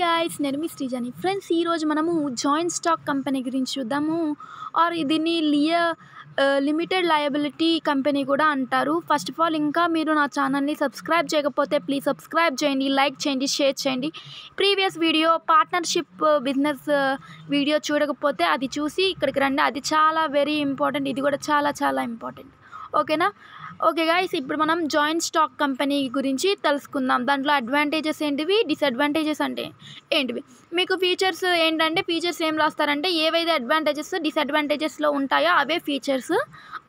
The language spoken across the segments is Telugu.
గాయస్ నేను మీ శ్రీజాని. ఫ్రెండ్స్ ఈరోజు మనము జాయింట్ స్టాక్ కంపెనీ గురించి చూద్దాము. ఆర్ దీన్ని లియర్ లిమిటెడ్ లయబిలిటీ కంపెనీ కూడా అంటారు. ఫస్ట్ ఆఫ్ ఆల్ ఇంకా మీరు నా ఛానల్ని సబ్స్క్రైబ్ చేయకపోతే ప్లీజ్ సబ్స్క్రైబ్ చేయండి లైక్ చేయండి షేర్ చేయండి. Previous video partnership business video చూడకపోతే అది చూసి ఇక్కడికి రండి. అది చాలా వెరీ ఇంపార్టెంట్ ఇది కూడా చాలా చాలా ఇంపార్టెంట్ ఓకేనా ఓకే గాయస్ ఇప్పుడు మనం జాయింట్ స్టాక్ కంపెనీ గురించి తెలుసుకుందాం. దాంట్లో అడ్వాంటేజెస్ ఏంటివి డిసడ్వాంటేజెస్ అంటే ఏంటివి? మీకు ఫీచర్స్ ఏంటంటే ఫీచర్స్ ఏం రాస్తారంటే ఏవైతే అడ్వాంటేజెస్ డిసడ్వాంటేజెస్లో ఉంటాయో అవే ఫీచర్స్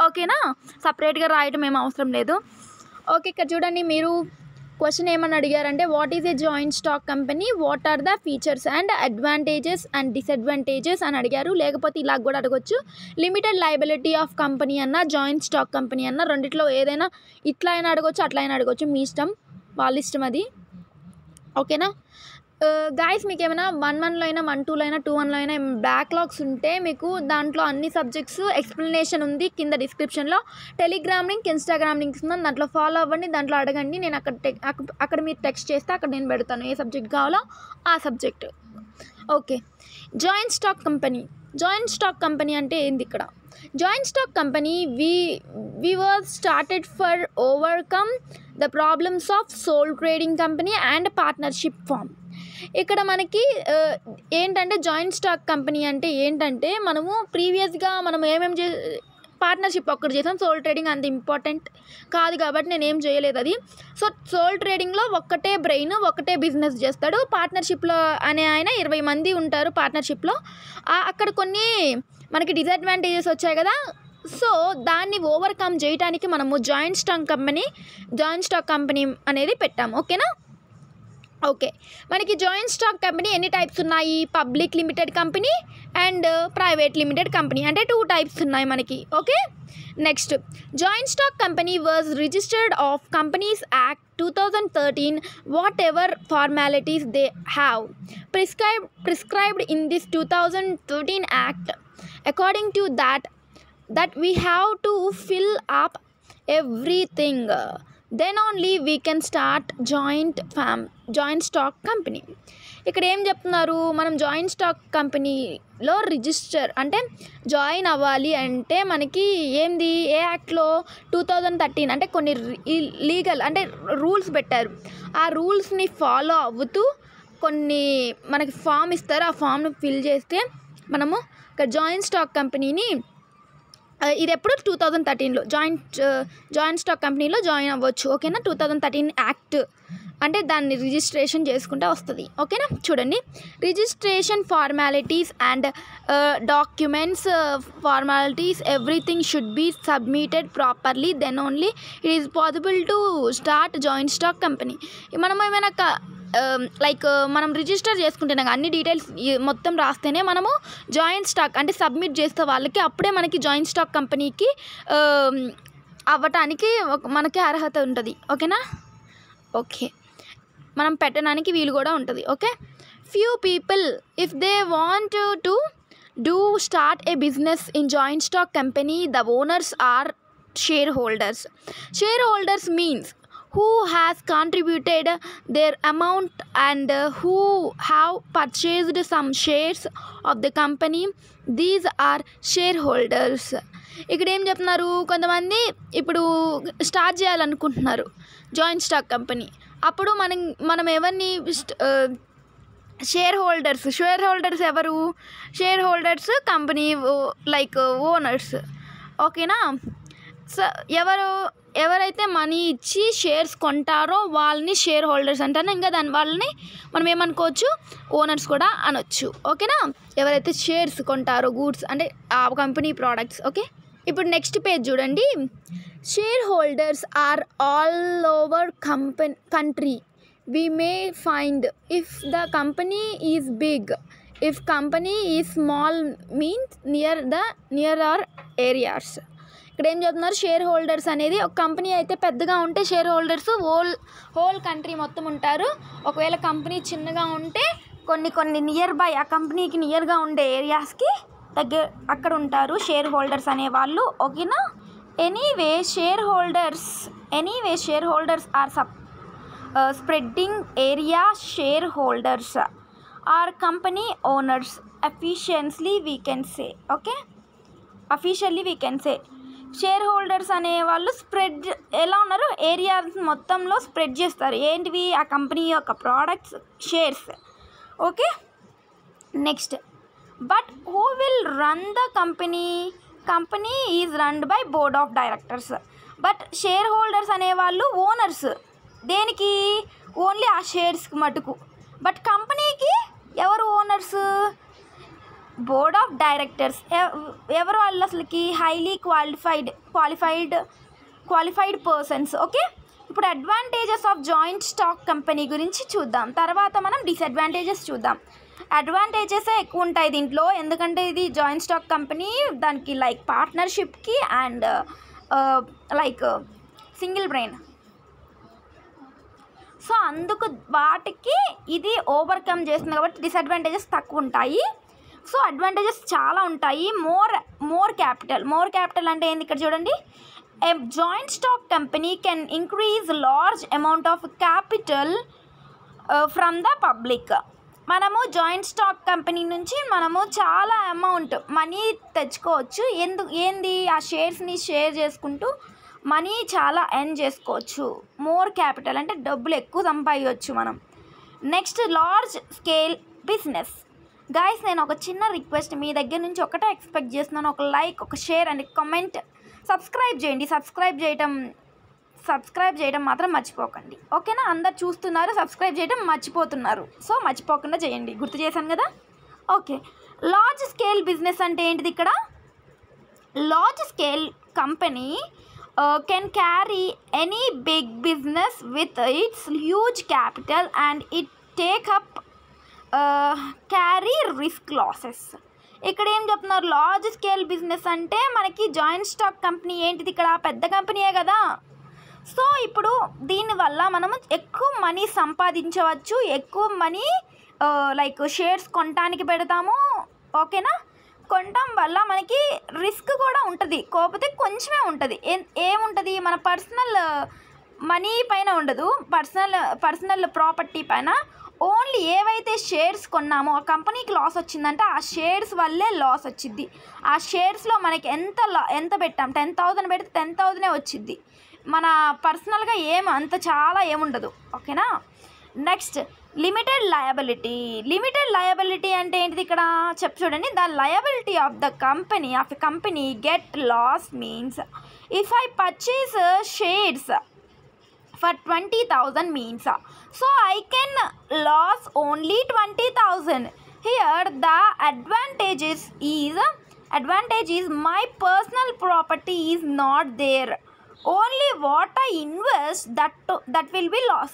ఓకేనా? సపరేట్గా రాయడం ఏం అవసరం లేదు. ఓకే ఇక్కడ చూడండి మీరు క్వశ్చన్ ఏమని అడిగారంటే what is a joint stock company what are the features and advantages and disadvantages అని అడిగారు. లేకపోతే ఇలా కూడా అడగొచ్చు. లిమిటెడ్ లైబిలిటీ ఆఫ్ కంపెనీ అన్న జాయింట్ స్టాక్ కంపెనీ అన్న రెండిట్లో ఏదైనా ఇట్లా అయినా అడగొచ్చు అట్లా అయినా అడగొచ్చు. మీ ఇష్టం వాళ్ళ ఇష్టం అది. ఓకేనా? Uh, గాయస్ మీకు ఏమైనా వన్ వన్లో అయినా వన్ టూలో అయినా టూ వన్లో అయినా బ్యాక్లాగ్స్ ఉంటే మీకు దాంట్లో అన్ని సబ్జెక్ట్స్ ఎక్స్ప్లెనేషన్ ఉంది కింద డిస్క్రిప్షన్లో టెలిగ్రామ్ లింక్ ఇన్స్టాగ్రామ్ లింక్స్ ఉంది. దాంట్లో ఫాలో అవ్వండి దాంట్లో అడగండి. నేను అక్కడ అక్కడ మీరు టెక్స్ట్ చేస్తే అక్కడ నేను పెడతాను. ఏ సబ్జెక్ట్ కావాలో ఆ subject okay joint stock company joint stock company అంటే ఏంది ఇక్కడ? Joint stock company we we were started for overcome the problems of sole trading company and partnership firm ఇక్కడ మనకి ఏంటంటే జాయింట్ స్టాక్ కంపెనీ అంటే ఏంటంటే మనము ప్రీవియస్గా మనం ఏమేమి చే పార్ట్నర్షిప్ ఒక్కటి చేసాం. సోల్ ట్రేడింగ్ అంత ఇంపార్టెంట్ కాదు కాబట్టి నేను ఏం చేయలేదు అది. సో సోల్ ట్రేడింగ్లో ఒక్కటే బ్రెయిన్ ఒకటే బిజినెస్ చేస్తాడు. పార్ట్నర్షిప్లో అనే ఆయన ఇరవై మంది ఉంటారు పార్ట్నర్షిప్లో. అక్కడ కొన్ని మనకి డిసడ్వాంటేజెస్ వచ్చాయి కదా. సో దాన్ని ఓవర్కమ్ చేయడానికి మనము joint stock company joint stock company అనేది పెట్టాము. ఓకేనా? ఓకే మనకి జాయింట్ స్టాక్ కంపెనీ ఎన్ని టైప్స్ ఉన్నాయి? Public limited company and private limited company అంటే టూ టైప్స్ ఉన్నాయి మనకి. Okay next joint stock company was registered of companies act two thousand thirteen whatever formalities they have prescribe prescribed in this two thousand thirteen act according to that that we have to fill up everything. Then only we can start joint firm joint stock company ఇక్కడ ఏం చెప్తున్నారు? మనం జాయింట్ స్టాక్ కంపెనీలో రిజిస్టర్ అంటే జాయిన్ అవ్వాలి అంటే మనకి ఏంది? ఏ యాక్ట్లో టూ థౌజండ్ థర్టీన్ అంటే కొన్ని లీగల్ అంటే రూల్స్ పెట్టారు. ఆ రూల్స్ని ఫాలో అవుతూ కొన్ని మనకి ఫామ్ ఇస్తారు. ఆ ఫామ్ని ఫిల్ చేస్తే మనము ఇక్కడ జాయింట్ స్టాక్ కంపెనీని ఇది ఎప్పుడు టూ థౌజండ్ థర్టీన్లో జాయింట్ జాయింట్ స్టాక్ కంపెనీలో జాయిన్ అవ్వచ్చు ఓకేనా టూ థౌజండ్ థర్టీన్ యాక్ట్ అంటే దాన్ని రిజిస్ట్రేషన్ చేసుకుంటే వస్తుంది ఓకేనా చూడండి. Registration formalities and documents formalities everything should be submitted properly then only it is possible to start joint stock company మనం ఏమైనా క- Um, లైక్ uh, మనం రిజిస్టర్ చేసుకుంటున్నాం అన్ని డీటెయిల్స్ మొత్తం రాస్తేనే మనము జాయింట్ స్టాక్ అంటే సబ్మిట్ చేస్తే వాళ్ళకి అప్పుడే మనకి జాయింట్ స్టాక్ కంపెనీకి అవ్వటానికి ఒక- మనకి అర్హత ఉంటుంది. ఓకేనా ఓకే మనం పెట్టడానికి వీలు కూడా ఉంటుంది. Okay few people if they want to do start a business in joint stock company the owners are share holders share holders means who has contributed their amount and who who have purchased some shares of the company. ఆర్ షేర్ హోల్డర్స్ ఇక్కడ ఏం చెప్తున్నారు? కొంతమంది ఇప్పుడు స్టార్ట్ చేయాలనుకుంటున్నారు. జాయింట్ స్టాక్ కంపెనీ అప్పుడు మనం మనం ఎవరిని షేర్ హోల్డర్స్ షేర్ హోల్డర్స్ ఎవరు? Share holders company like owners ఓకేనా సో ఎవరు ఎవరైతే మనీ ఇచ్చి షేర్స్ కొంటారో వాళ్ళని షేర్ హోల్డర్స్ అంటారు. ఇంకా దాని వాళ్ళని మనం ఏమనుకోవచ్చు? ఓనర్స్ కూడా అనొచ్చు. ఓకేనా? ఎవరైతే షేర్స్ కొంటారో గూడ్స్ అంటే ఆ కంపెనీ ప్రోడక్ట్స్ ఓకే? ఇప్పుడు నెక్స్ట్ పేజ్ చూడండి. Share holders are all over company country. We may find if the company is big if company is small means near the near or areas ఇక్కడ ఏం చెప్తున్నారు? షేర్ హోల్డర్స్ అనేది ఒక కంపెనీ అయితే పెద్దగా ఉంటే share holders whole whole country మొత్తం ఉంటారు. ఒకవేళ కంపెనీ చిన్నగా ఉంటే కొన్ని కొన్ని నియర్ బై ఆ కంపెనీకి నియర్గా ఉండే ఏరియాస్కి దగ్గర అక్కడ ఉంటారు షేర్ హోల్డర్స్ అనే వాళ్ళు. ఓకేనా? Anyway share holders anyway share holders are సప్ spreading area share holders. Are company owners. Efficiently we can say. Okay? Officially we can say. Share holders అనే వాళ్ళు స్ప్రెడ్ ఎలా ఉన్నారు? ఏరియా మొత్తంలో స్ప్రెడ్ చేస్తారు. ఏంటివి? ఆ కంపెనీ యొక్క products shares. Okay? Next. But who will run the company? Company is run by board of directors. But share holders అనేవాళ్ళు ఓనర్స్. దేనికి? ఓన్లీ ఆ షేర్స్కి మటుకు. But company board of directors ఎవరు వాళ్ళు అసలుకి highly qualified qualified qualified persons okay? ఇప్పుడు advantages of joint stock company గురించి చూద్దాం. తర్వాత మనం డిసడ్వాంటేజెస్ చూద్దాం. అడ్వాంటేజెసే ఎక్కువ ఉంటాయి దీంట్లో. ఎందుకంటే ఇది జాయింట్ స్టాక్ కంపెనీ దానికి like పార్ట్నర్షిప్కి and like single brain. So అందుకు వాటికి ఇది ఓవర్కమ్ చేస్తుంది కాబట్టి డిసడ్వాంటేజెస్ తక్కువ ఉంటాయి. సో అడ్వాంటేజెస్ చాలా ఉంటాయి. More more capital. More capital అంటే ఏంది ఇక్కడ చూడండి. A joint stock company can increase large amount of capital from the public. మనము జాయింట్ స్టాక్ కంపెనీ నుంచి మనము చాలా అమౌంట్ మనీ తెచ్చుకోవచ్చు. ఎందు ఏంది? ఆ షేర్స్ని షేర్ చేసుకుంటూ మనీ చాలా ఎర్న్ చేసుకోవచ్చు. మోర్ క్యాపిటల్ అంటే డబ్బులు ఎక్కువ సంపాదించవచ్చు మనం. Next large scale business. Guys నేను ఒక చిన్న రిక్వెస్ట్ మీ దగ్గర నుంచి ఒకటే ఎక్స్పెక్ట్ చేస్తున్నాను. ఒక లైక్ ఒక షేర్ అండ్ కమెంట్ సబ్స్క్రైబ్ చేయండి. సబ్స్క్రైబ్ చేయటం సబ్స్క్రైబ్ చేయడం మాత్రం మర్చిపోకండి. ఓకేనా అందరు చూస్తున్నారు సబ్స్క్రైబ్ చేయడం మర్చిపోతున్నారు. సో మర్చిపోకుండా చేయండి. గుర్తు చేశాను కదా? ఓకే లార్జ్ స్కేల్ బిజినెస్ అంటే ఏంటిది ఇక్కడ? Large scale company can carry any big business with its huge capital and it take up carry risk losses ఇక్కడ ఏం చెప్తున్నారు? లార్జ్ స్కేల్ బిజినెస్ అంటే మనకి జాయింట్ స్టాక్ కంపెనీ ఏంటిది? ఇక్కడ పెద్ద కంపెనీయే కదా. సో ఇప్పుడు దీనివల్ల మనము ఎక్కువ మనీ సంపాదించవచ్చు. ఎక్కువ మనీ లైక్ షేర్స్ కొనటానికి పెడతాము. ఓకేనా కొనటం వల్ల మనకి రిస్క్ కూడా ఉంటుంది. కాకపోతే కొంచెమే ఉంటుంది. ఏ ఏముంటుంది? మన పర్సనల్ మనీ పైన ఉండదు. పర్సనల్ పర్సనల్ ప్రాపర్టీ పైన ఓన్లీ ఏవైతే షేర్స్ కొన్నామో ఆ కంపెనీకి లాస్ వచ్చిందంటే ఆ షేర్స్ వల్లే లాస్ వచ్చింది ఆ షేర్స్లో మనకి ఎంత లా ఎంత పెట్టాం? టెన్ థౌజండ్ పెడితే టెన్ థౌజండే వచ్చింది మన పర్సనల్గా ఏం అంత చాలా ఏముండదు ఓకేనా? Next limited liability. Limited liability అంటే ఏంటిది ఇక్కడ? చెప్పు చూడండి. The liability of the company of the company get loss means if I purchase shares for 20000 means. So i can loss only 20000 here the advantages is advantage is my personal property is not there. Only what i invest that that will be loss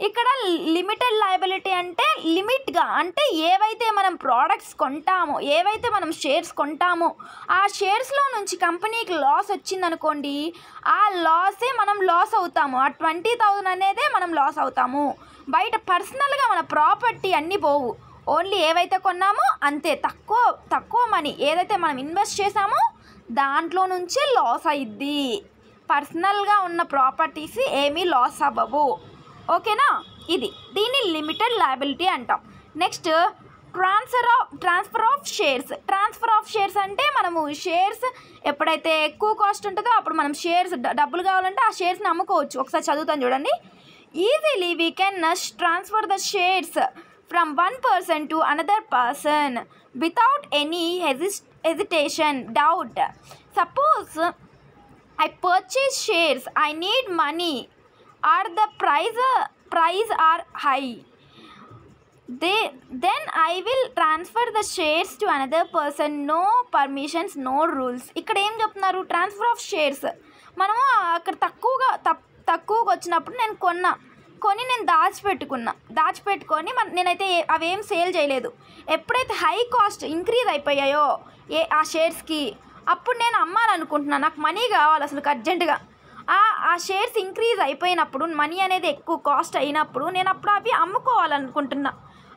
ఇక్కడ లిమిటెడ్ లయబిలిటీ అంటే లిమిట్గా అంటే ఏవైతే మనం ప్రోడక్ట్స్ కొంటామో ఏవైతే మనం షేర్స్ కొంటామో ఆ షేర్స్లో నుంచి కంపెనీకి లాస్ వచ్చిందనుకోండి ఆ లాసే మనం లాస్ అవుతాము. ఆ ట్వంటీ థౌజండ్ అనేదే మనం లాస్ అవుతాము. బయట పర్సనల్గా మన ప్రాపర్టీ అన్నీ పోవు. ఓన్లీ ఏవైతే కొన్నామో అంతే. తక్కువ తక్కువ మనీ ఏదైతే మనం ఇన్వెస్ట్ చేసామో దాంట్లో నుంచే లాస్ అయిద్ది. పర్సనల్గా ఉన్న ప్రాపర్టీస్ ఏమీ లాస్ అవ్వవు. ఓకేనా? ఇది. దీన్ని లిమిటెడ్ లయబిలిటీ అంటాం. Next transfer of transfer of shares transfer of shares అంటే మనము షేర్స్ ఎప్పుడైతే ఎక్కువ కాస్ట్ ఉంటుందో అప్పుడు మనం షేర్స్ డబ్బులు కావాలంటే ఆ షేర్స్ని అమ్ముకోవచ్చు. ఒకసారి చదువుతాను చూడండి. Easily we can transfer the shares from one person to another person without any hes hesitation doubt suppose I purchase shares I need money or the price price are high. They then I will transfer the shares to another person no permissions no rules ఇక్కడ ఏం చెప్తున్నారు? ట్రాన్స్ఫర్ ఆఫ్ షేర్స్ మనము అక్కడ తక్కువగా తక్కువగా వచ్చినప్పుడు నేను కొన్నా. కొని నేను దాచిపెట్టుకున్నా. దాచిపెట్టుకొని మన నేనైతే అవేం సేల్ చేయలేదు. ఎప్పుడైతే హై కాస్ట్ ఇంక్రీజ్ అయిపోయాయో ఏ ఆ షేర్స్కి అప్పుడు నేను అమ్మాలనుకుంటున్నాను నాకు మనీ కావాలి అసలు అర్జెంటుగా. ఆ ఆ షేర్స్ ఇంక్రీజ్ అయిపోయినప్పుడు మనీ అనేది ఎక్కువ కాస్ట్ అయినప్పుడు నేను అప్పుడు అవి అమ్ముకోవాలనుకుంటున్నా.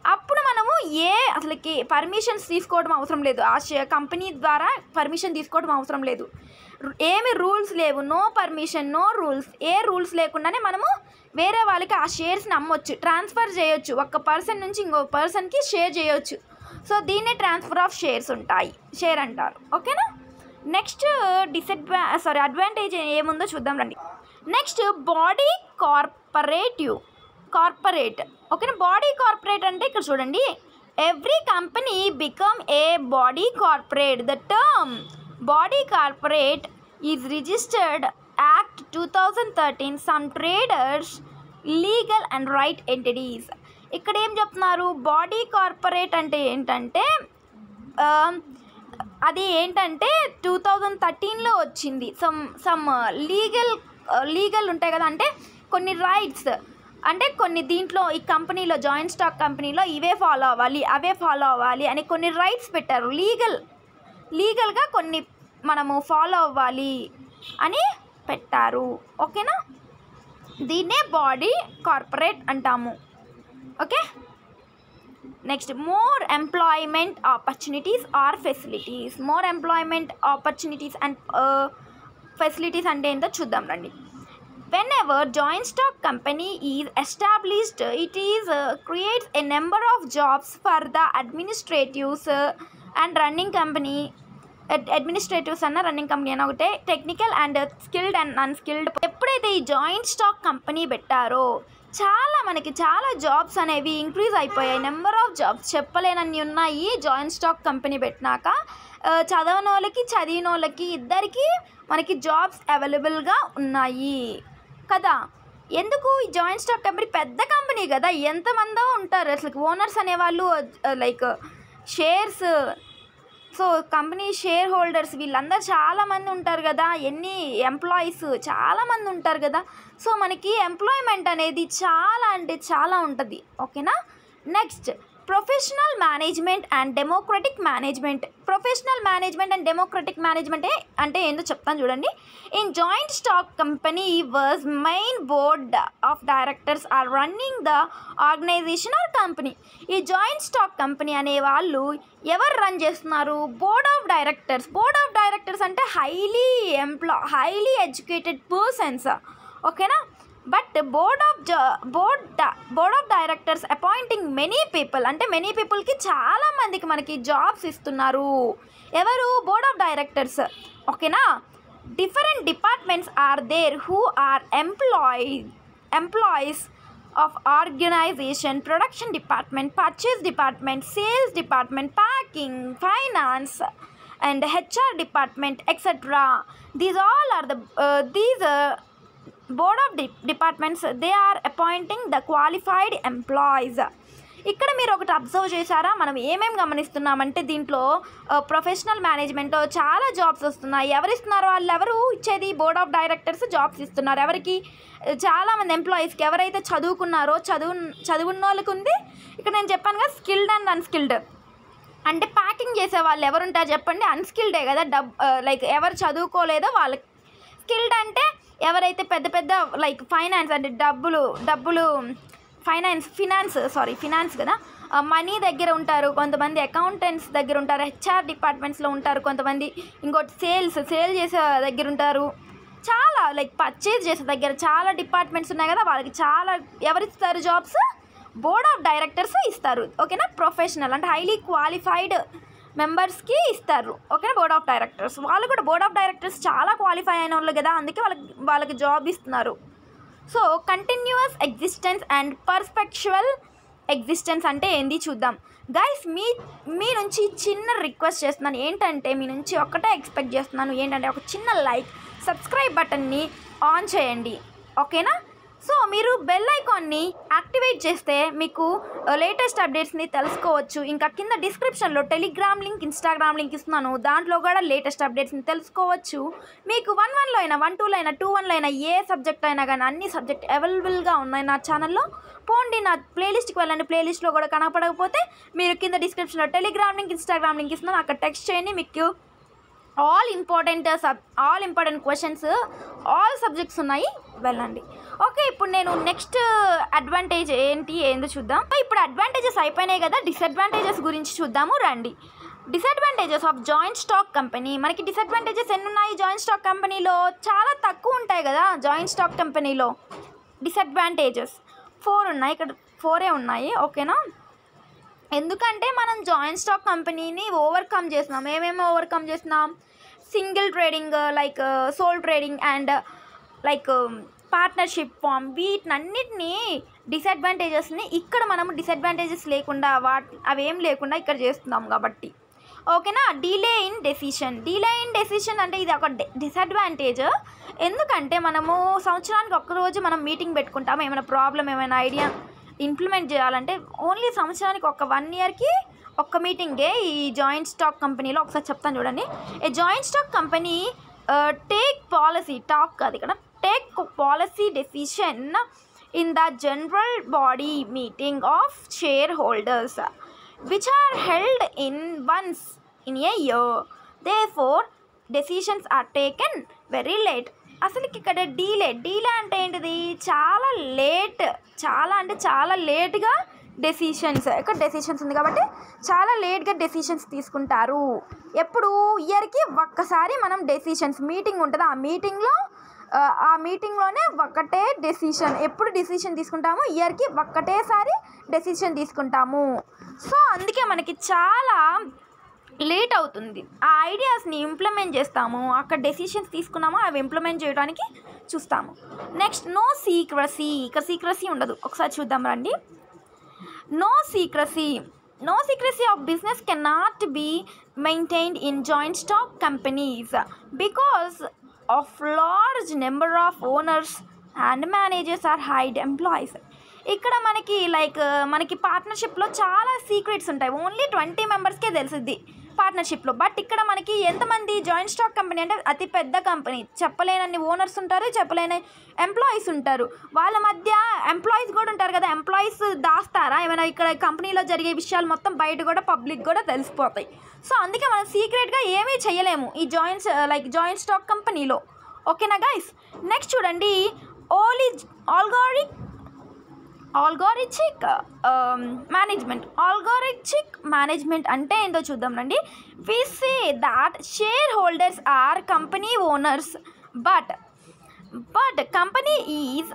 అప్పుడు మనము ఏ అసలుకి పర్మిషన్స్ తీసుకోవడం అవసరం లేదు. ఆ షే కంపెనీ ద్వారా పర్మిషన్ తీసుకోవడం అవసరం లేదు. ఏమి రూల్స్ లేవు. నో పర్మిషన్ నో రూల్స్ ఏ రూల్స్ లేకుండానే మనము వేరే వాళ్ళకి ఆ షేర్స్ని అమ్మొచ్చు. ట్రాన్స్ఫర్ చేయొచ్చు. ఒక పర్సన్ నుంచి ఇంకో పర్సన్కి షేర్ చేయొచ్చు. సో దీన్నే ట్రాన్స్ఫర్ ఆఫ్ షేర్స్ ఉంటాయి. షేర్ అంటారు. ఓకేనా నెక్స్ట్ డిసడ్వా సారీ అడ్వాంటేజ్ ఏముందో చూద్దాం రండి. Next body corporative corporate. ఓకేనా? బాడీ కార్పొరేట్ అంటే ఇక్కడ చూడండి every company become a body corporate the term body corporate is registered act two thousand thirteen some traders legal and right entities ఇక్కడ ఏం చెప్తున్నారు? బాడీ కార్పొరేట్ అంటే ఏంటంటే um, అది ఏంటంటే టూ థౌజండ్ థర్టీన్లో వచ్చింది. సమ్ సమ్ లీగల్ లీగల్ ఉంటాయి కదా అంటే కొన్ని రైట్స్ అంటే కొన్ని దీంట్లో ఈ కంపెనీలో జాయింట్ స్టాక్ కంపెనీలో ఇవే ఫాలో అవ్వాలి అవే ఫాలో అవ్వాలి అని కొన్ని రైట్స్ పెట్టారు. లీగల్ లీగల్గా కొన్ని మనము ఫాలో అవ్వాలి అని పెట్టారు. ఓకేనా దీన్నే బాడీ కార్పొరేట్ అంటాము. Okay next more employment opportunities or facilities more employment opportunities and facilities అంటే ఏంటో చూద్దాం రండి. Whenever joint stock company is established it is creates a number of jobs for the administratives and running company administratives అన్న రన్నింగ్ కంపెనీ అన్న ఒకటే. Technical and skilled and unskilled ఎప్పుడైతే ఈ జాయింట్ స్టాక్ కంపెనీ పెట్టారో చాలా మనకి చాలా జాబ్స్ అనేవి ఇంక్రీజ్ అయిపోయాయి. నెంబర్ ఆఫ్ జాబ్స్ చెప్పలేనన్ని ఉన్నాయి. జాయింట్ స్టాక్ కంపెనీ పెట్టినాక చదవని వాళ్ళకి చదివిన వాళ్ళకి ఇద్దరికి మనకి జాబ్స్ అవైలబుల్గా ఉన్నాయి. కదా? ఎందుకు? ఈ జాయింట్ స్టాక్ కంపెనీ పెద్ద కంపెనీ కదా. ఎంతమందో ఉంటారు. అసలు ఓనర్స్ అనేవాళ్ళు like shares so company share holders వీళ్ళందరూ చాలామంది ఉంటారు కదా ఎన్ని ఎంప్లాయీస్ చాలామంది ఉంటారు కదా. సో మనకి ఎంప్లాయ్మెంట్ అనేది చాలా అంటే చాలా ఉంటుంది. ఓకేనా? Next professional management and democratic management. Professional management and democratic management అంటే ఏందో చెప్తాను చూడండి. In joint stock company was main board of directors are running the organization or company ఈ జాయింట్ స్టాక్ కంపెనీ అనే వాళ్ళు ఎవరు రన్ చేస్తున్నారు? Board of directors board of directors అంటే హైలీ ఎంప్లా హైలీ ఎడ్యుకేటెడ్ పర్సన్స్ ఓకేనా but board of board board of directors appointing many people అంటే మెనీ పీపుల్కి చాలా మందికి మనకి జాబ్స్ ఇస్తున్నారు. ఎవరు? బోర్డ్ ఆఫ్ డైరెక్టర్స్ ఓకేనా different departments are there who are employ employees of organization production department purchase department sales department packing finance and HR department etcetera these all are the these board of the departments they are appointing the qualified employees ఇక్కడ మీరు ఒకటి అబ్జర్వ్ చేశారా? మనం ఏమేం గమనిస్తున్నామంటే దీంట్లో ప్రొఫెషనల్ మేనేజ్మెంట్ చాలా జాబ్స్ వస్తున్నాయి. ఎవరు ఇస్తున్నారు వాళ్ళు ఎవరు ఇచ్చేది? బోర్డ్ ఆఫ్ డైరెక్టర్స్ జాబ్స్ ఇస్తున్నారు. ఎవరికి? చాలామంది ఎంప్లాయీస్కి ఎవరైతే చదువుకున్నారో చదువు చదువున్న వాళ్ళకి ఉంది. ఇక్కడ నేను చెప్పాను కదా స్కిల్డ్ అండ్ అన్స్కిల్డ్ అంటే ప్యాకింగ్ చేసే వాళ్ళు ఎవరుంటారు చెప్పండి? అన్స్కిల్డే కదా డబ్ లైక్ ఎవరు చదువుకోలేదో వాళ్ళకి. స్కిల్డ్ అంటే ఎవరైతే పెద్ద పెద్ద లైక్ ఫైనాన్స్ అంటే డబ్బులు డబ్బులు ఫైనాన్స్ ఫినాన్స్ సారీ ఫినాన్స్ కదా మనీ దగ్గర ఉంటారు కొంతమంది అకౌంటెంట్స్ దగ్గర ఉంటారు హెచ్ఆర్ డిపార్ట్మెంట్స్లో ఉంటారు కొంతమంది ఇంకోటి సేల్స్ సేల్ చేసే దగ్గర ఉంటారు. చాలా లైక్ పర్చేజ్ చేసే దగ్గర చాలా డిపార్ట్మెంట్స్ ఉన్నాయి కదా వాళ్ళకి చాలా ఎవరిస్తారు జాబ్స్ బోర్డ్ ఆఫ్ డైరెక్టర్స్ ఇస్తారు. ఓకేనా ప్రొఫెషనల్ అంటే హైలీ క్వాలిఫైడ్ మెంబర్స్కి ఇస్తారు. ఓకే బోర్డ్ ఆఫ్ డైరెక్టర్స్ వాళ్ళు కూడా బోర్డ్ ఆఫ్ డైరెక్టర్స్ చాలా క్వాలిఫై అయిన వాళ్ళు కదా అందుకే వాళ్ళకి వాళ్ళకి జాబ్ ఇస్తున్నారు. So continues existence and perpetual existence అంటే ఏంది చూద్దాం. గైస్ మీ మీ నుంచి చిన్న రిక్వెస్ట్ చేస్తున్నాను. ఏంటంటే మీ నుంచి ఒక్కటే ఎక్స్పెక్ట్ చేస్తున్నాను. ఏంటంటే ఒక చిన్న లైక్ సబ్స్క్రైబ్ బటన్ని ఆన్ చేయండి. ఓకేనా? సో మీరు బెల్ ఐకాన్ని యాక్టివేట్ చేస్తే మీకు uh, లేటెస్ట్ అప్డేట్స్ని తెలుసుకోవచ్చు. ఇంకా కింద డిస్క్రిప్షన్లో టెలిగ్రామ్ లింక్ ఇన్స్టాగ్రామ్ లింక్ ఇస్తున్నాను. దాంట్లో కూడా లేటెస్ట్ అప్డేట్స్ని తెలుసుకోవచ్చు. మీకు వన్ వన్లో అయినా వన్ టూలో అయినా టూ వన్లో అయినా ఏ సబ్జెక్ట్ అయినా కానీ అన్ని సబ్జెక్ట్ అవైలబుల్గా ఉన్నాయి నా ఛానల్లో పోండి నా ప్లేలిస్ట్కి వెళ్ళండి. ప్లేలిస్ట్లో కూడా కనపడకపోతే మీరు కింద డిస్క్రిప్షన్లో టెలిగ్రామ్ లింక్ ఇన్స్టాగ్రామ్ లింక్ ఇస్తున్నాను. అక్కడ టెక్స్ట్ చేయండి. మీకు all important sub all important questions all subjects ఉన్నాయి. వెళ్ళండి. ఓకే ఇప్పుడు నేను నెక్స్ట్ అడ్వాంటేజ్ ఏంటి ఏందో చూద్దాం. ఇప్పుడు అడ్వాంటేజెస్ అయిపోయినాయి కదా డిసడ్వాంటేజెస్ గురించి చూద్దాము రండి. Disadvantages of joint stock company మనకి డిసడ్వాంటేజెస్ ఎన్ని ఉన్నాయి జాయింట్ స్టాక్ కంపెనీలో చాలా తక్కువ ఉంటాయి కదా జాయింట్ స్టాక్ కంపెనీలో డిసడ్వాంటేజెస్ ఫోర్ ఉన్నాయి ఇక్కడ ఫోరే ఉన్నాయి ఓకేనా ఎందుకంటే మనం జాయింట్ స్టాక్ కంపెనీని ఓవర్కమ్ చేస్తున్నాం. ఏమేమి ఓవర్కమ్ చేస్తున్నాం? Single trading like sole trading and like partnership firm వీటినన్నిటినీ డిసడ్వాంటేజెస్ని ఇక్కడ మనము డిసడ్వాంటేజెస్ లేకుండా వాటి అవేం లేకుండా ఇక్కడ చేస్తున్నాం కాబట్టి. ఓకేనా? Delay in decision. Delay in decision అంటే ఇది ఒక డిసడ్వాంటేజ్. ఎందుకంటే మనము సంవత్సరానికి ఒక్కరోజు మనం మీటింగ్ పెట్టుకుంటాము. ఏమైనా ప్రాబ్లం ఏమైనా ఐడియా ఇంప్లిమెంట్ చేయాలంటే ఓన్లీ సంవత్సరానికి ఒక వన్ ఇయర్కి ఒక్క మీటింగే ఈ జాయింట్ స్టాక్ కంపెనీలో. ఒకసారి చెప్తాను చూడండి. A joint stock company take policy talk కాదు ఇక్కడ take policy decision in the general body meeting of share holders which are held in once in a year they for decisions are taken very late అసలు ఇక్కడ డీలే డీలే అంటే ఏంటిది? చాలా లేట్ చాలా అంటే చాలా లేట్గా డెసిషన్స్ ఇక్కడ డెసిషన్స్ ఉంది కాబట్టి చాలా లేట్గా డెసిషన్స్ తీసుకుంటారు. ఎప్పుడు ఇయర్కి ఒక్కసారి మనం డెసిషన్స్ మీటింగ్ ఉంటుంది. ఆ మీటింగ్లో ఆ మీటింగ్లోనే ఒక్కటే డెసిషన్ ఎప్పుడు డెసిషన్ తీసుకుంటాము ఇయర్కి ఒక్కటేసారి డెసిషన్ తీసుకుంటాము. సో అందుకే మనకి చాలా లేట్ అవుతుంది. ఆ ఐడియాస్ని ఇంప్లిమెంట్ చేస్తాము. అక్కడ డెసిషన్స్ తీసుకున్నామో అవి ఇంప్లిమెంట్ చేయడానికి చూస్తాము. నెక్స్ట్ నో సీక్రసీ ఇక్కడ సీక్రసీ ఉండదు. ఒకసారి చూద్దాం రండి. No secrecy no secrecy of business can not be maintained in joint stock companies because of large number of owners and managers are hired employees ఇక్కడ మనకి లైక్ మనకి పార్ట్నర్షిప్లో చాలా సీక్రెట్స్ ఉంటాయి. ఓన్లీ ట్వంటీ మెంబర్స్కే తెలిసిద్ది. పార్ట్నర్షిప్లో బట్ ఇక్కడ మనకి ఎంతమంది జాయింట్ స్టాక్ కంపెనీ అంటే అతి పెద్ద కంపెనీ చెప్పలేనన్ని ఓనర్స్ ఉంటారు చెప్పలేని ఎంప్లాయీస్ ఉంటారు. వాళ్ళ మధ్య ఎంప్లాయీస్ కూడా ఉంటారు కదా. ఎంప్లాయీస్ దాస్తారా? ఏమైనా ఇక్కడ కంపెనీలో జరిగే విషయాలు మొత్తం బయట కూడా పబ్లిక్ కూడా తెలిసిపోతాయి. సో అందుకే మనం సీక్రెట్గా ఏమీ చేయలేము ఈ జాయింట్స్ లైక్ జాయింట్ స్టాక్ కంపెనీలో ఓకేనా గైస్ నెక్స్ట్ చూడండి. Oligarchic oligarchic management oligarchic management అంటే ఏంటో చూద్దాం రండి we say that share holders are company owners but but company is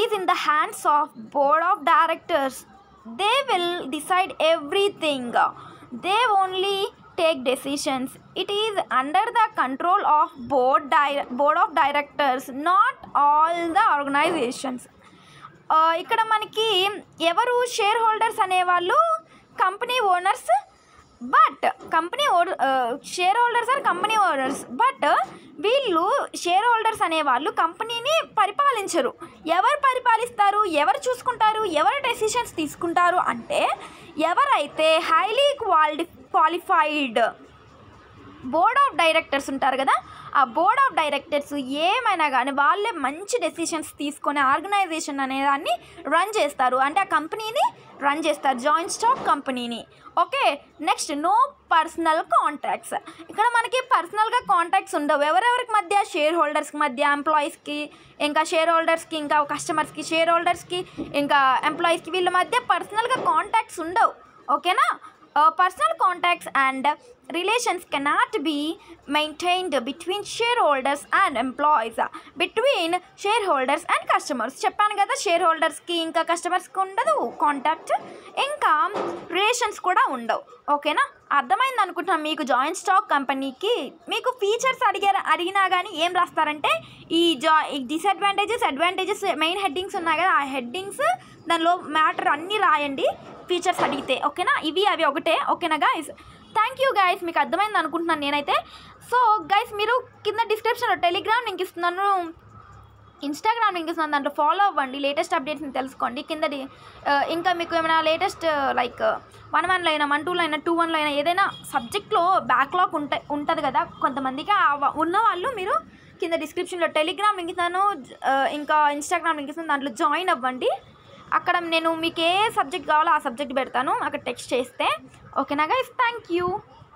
is in the hands of board of directors they will decide everything they only take decisions it is under the control of board die board of directors not all the organizations ఇక్కడ మనకి ఎవరు షేర్ హోల్డర్స్ అనేవాళ్ళు? Company owners. But company share holders are company owners. But వీళ్ళు షేర్ హోల్డర్స్ అనేవాళ్ళు కంపెనీని పరిపాలించరు. ఎవరు పరిపాలిస్తారు? ఎవరు చూసుకుంటారు? ఎవరు డెసిషన్స్ తీసుకుంటారు? అంటే ఎవరైతే హైలీ క్వాలి క్వాలిఫైడ్ బోర్డ్ ఆఫ్ డైరెక్టర్స్ ఉంటారు కదా ఆ బోర్డ్ ఆఫ్ డైరెక్టర్స్ ఏమైనా కానీ వాళ్ళే మంచి డెసిషన్స్ తీసుకొని ఆర్గనైజేషన్ అనే దాన్ని రన్ చేస్తారు. అంటే ఆ కంపెనీని రన్ చేస్తారు. జాయింట్ స్టాక్ కంపెనీని okay next no personal contacts ఇక్కడ మనకి పర్సనల్గా కాంటాక్ట్స్ ఉండవు. ఎవరెవరికి మధ్య? షేర్ హోల్డర్స్కి మధ్య ఎంప్లాయీస్కి ఇంకా షేర్ హోల్డర్స్కి ఇంకా కస్టమర్స్కి షేర్ హోల్డర్స్కి ఇంకా ఎంప్లాయీస్కి వీళ్ళ మధ్య పర్సనల్గా కాంటాక్ట్స్ ఉండవు. ఓకేనా personal contacts and relations cannot be maintained between share holders and employees between share holders and customers చెప్పాను కదా షేర్ హోల్డర్స్కి ఇంకా కస్టమర్స్కి ఉండదు. కాంటాక్ట్ ఇంకా రిలేషన్స్ కూడా ఉండవు. ఓకేనా అర్థమైంది అనుకుంటున్నాను మీకు జాయింట్ స్టాక్ కంపెనీకి మీకు ఫీచర్స్ అడిగారు అడిగినా కానీ ఏం రాస్తారంటే ఈ జా ఈ డిసడ్వాంటేజెస్ అడ్వాంటేజెస్ మెయిన్ హెడ్డింగ్స్ ఉన్నాయి కదా ఆ హెడ్డింగ్స్ దానిలో మ్యాటర్ అన్నీ రాయండి ఫీచర్స్ అడిగితే ఓకేనా? ఇవి అవి ఒకటే ఓకేనా గాయస్ థ్యాంక్ యూ గైస్ మీకు అర్థమైంది అనుకుంటున్నాను నేనైతే. సో గైస్ మీరు కింద డిస్క్రిప్షన్లో టెలిగ్రామ్ లింక్ ఇస్తున్నాను. ఇన్స్టాగ్రామ్ లింక్ ఇస్తున్నాను దాంట్లో ఫాలో అవ్వండి. లేటెస్ట్ అప్డేట్స్ని తెలుసుకోండి. కింద ఇంకా మీకు ఏమైనా లేటెస్ట్ లైక్ వన్ వన్లో అయినా వన్ టూలో అయినా టూ వన్లో అయినా ఏదైనా సబ్జెక్ట్లో బ్యాక్లాగ్ ఉంట ఉంటుంది కదా? కొంతమందికి ఆ ఉన్న వాళ్ళు మీరు కింద డిస్క్రిప్షన్లో టెలిగ్రామ్ లింక్ ఇస్తాను ఇంకా ఇన్స్టాగ్రామ్ లింక్ ఇస్తాను దాంట్లో జాయిన్ అవ్వండి. అక్కడ నేను మీకు ఏ సబ్జెక్ట్ కావాలో ఆ సబ్జెక్ట్ పెడతాను. అక్కడ టెక్స్ట్ చేస్తే. ఓకేనా గైస్ థ్యాంక్ యూ